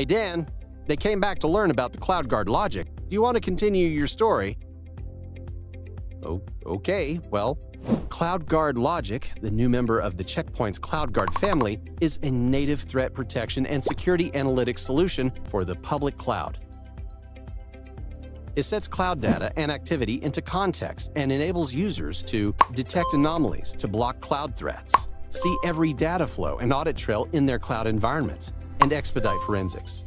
Hey Dan, they came back to learn about the CloudGuard Log.ic. Do you want to continue your story? Oh, okay, well, CloudGuard Log.ic, the new member of the Check Point's CloudGuard family, is a native threat protection and security analytics solution for the public cloud. It sets cloud data and activity into context and enables users to detect anomalies to block cloud threats, see every data flow and audit trail in their cloud environments, and expedite forensics.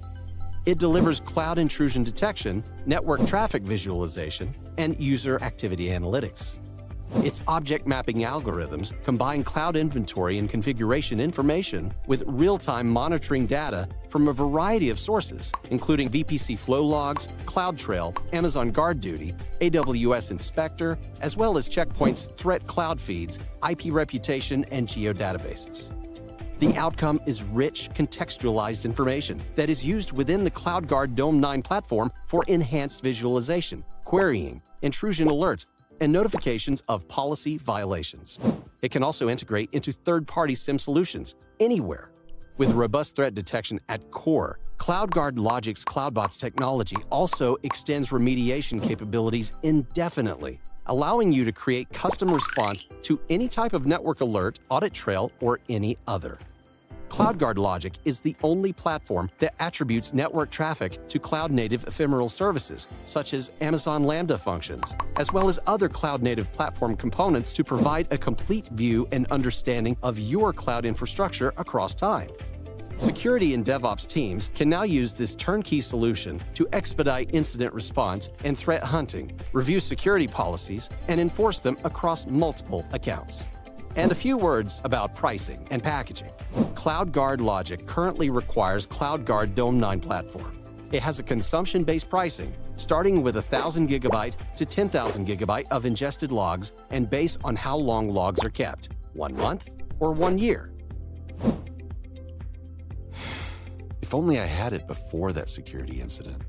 It delivers cloud intrusion detection, network traffic visualization, and user activity analytics. Its object mapping algorithms combine cloud inventory and configuration information with real-time monitoring data from a variety of sources, including VPC flow logs, CloudTrail, Amazon GuardDuty, AWS Inspector, as well as Check Point's threat cloud feeds, IP reputation, and geodatabases. The outcome is rich, contextualized information that is used within the CloudGuard Dome9 platform for enhanced visualization, querying, intrusion alerts, and notifications of policy violations. It can also integrate into third-party SIEM solutions anywhere. With robust threat detection at core, CloudGuard Log.ic's CloudBots technology also extends remediation capabilities indefinitely, allowing you to create custom response to any type of network alert, audit trail, or any other. CloudGuard Log.ic is the only platform that attributes network traffic to cloud-native ephemeral services, such as Amazon Lambda functions, as well as other cloud-native platform components to provide a complete view and understanding of your cloud infrastructure across time. Security and DevOps teams can now use this turnkey solution to expedite incident response and threat hunting, review security policies, and enforce them across multiple accounts. And a few words about pricing and packaging. CloudGuard Log.ic currently requires CloudGuard Dome9 platform. It has a consumption-based pricing, starting with 1,000 gigabyte to 10,000 gigabyte of ingested logs and based on how long logs are kept, one month or one year. If only I had it before that security incident.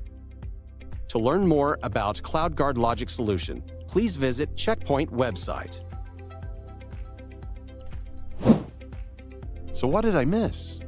To learn more about CloudGuard Log.ic solution, please visit Check Point website. So what did I miss?